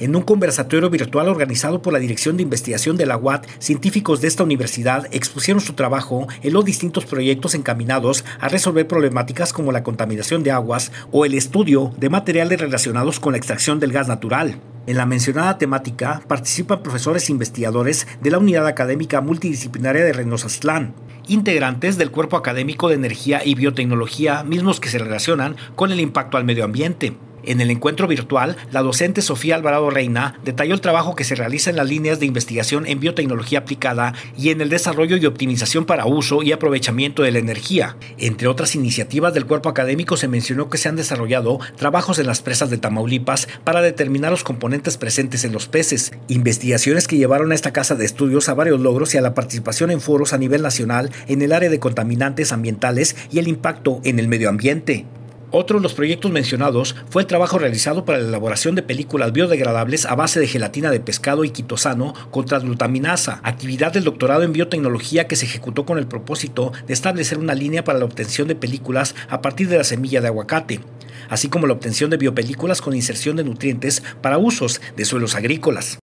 En un conversatorio virtual organizado por la Dirección de Investigación de la UAT, científicos de esta universidad expusieron su trabajo en los distintos proyectos encaminados a resolver problemáticas como la contaminación de aguas o el estudio de materiales relacionados con la extracción del gas natural. En la mencionada temática participan profesores e investigadores de la Unidad Académica Multidisciplinaria de Reynosa integrantes del Cuerpo Académico de Energía y Biotecnología, mismos que se relacionan con el impacto al medio ambiente. En el encuentro virtual, la docente Sofía Alvarado Reina detalló el trabajo que se realiza en las líneas de investigación en biotecnología aplicada y en el desarrollo y optimización para uso y aprovechamiento de la energía. Entre otras iniciativas del cuerpo académico se mencionó que se han desarrollado trabajos en las presas de Tamaulipas para determinar los componentes presentes en los peces, investigaciones que llevaron a esta casa de estudios a varios logros y a la participación en foros a nivel nacional en el área de contaminantes ambientales y el impacto en el medio ambiente. Otro de los proyectos mencionados fue el trabajo realizado para la elaboración de películas biodegradables a base de gelatina de pescado y quitosano contra glutaminasa, actividad del doctorado en biotecnología que se ejecutó con el propósito de establecer una línea para la obtención de películas a partir de la semilla de aguacate, así como la obtención de biopelículas con inserción de nutrientes para usos de suelos agrícolas.